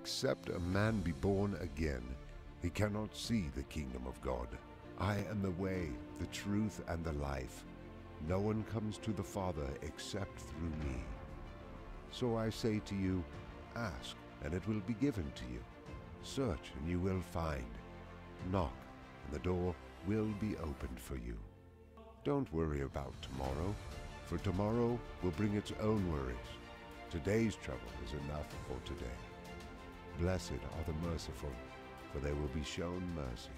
Except a man be born again, he cannot see the kingdom of God. I am the way, the truth, and the life. No one comes to the Father except through me. So I say to you, ask, and it will be given to you. Search, and you will find. Knock, and the door will be opened for you. Don't worry about tomorrow, for tomorrow will bring its own worries. Today's trouble is enough for today. Blessed are the merciful, for they will be shown mercy.